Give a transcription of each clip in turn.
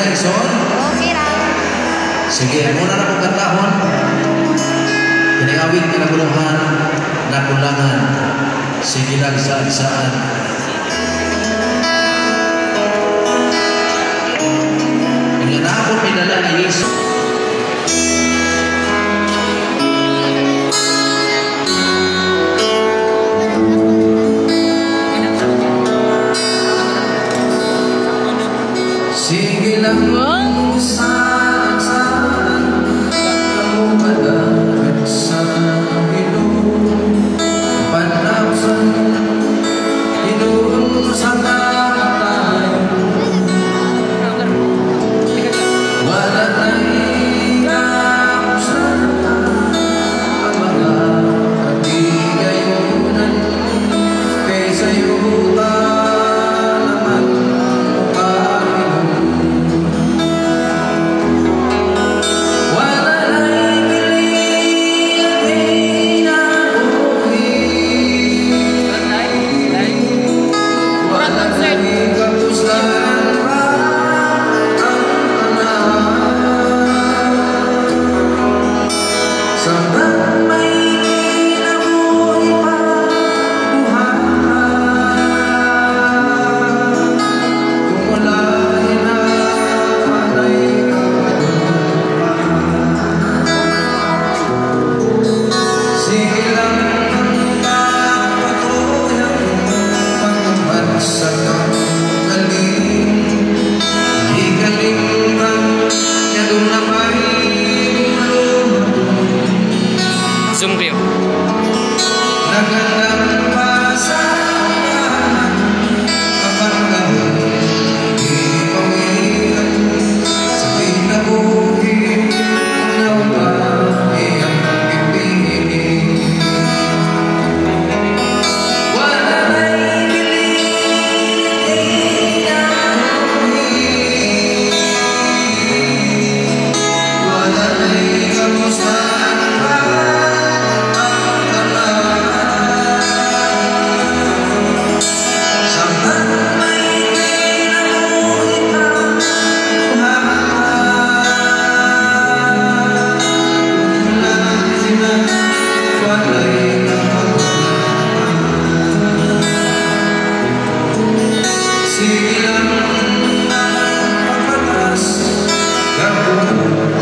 Kuya Jackson? Okay lang. Sige, muna na kong katahon. Kinagawin kinaguluhan na kulangan. Sige lang saan-saan. Kanya na ako pinala ni Jesus. uh. dung biểu.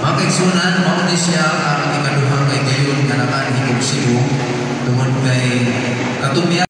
Makaigsunan, mauni siya ang ikaduhang kay Gayon, kanakan, higong sigo, tungod kay katumya.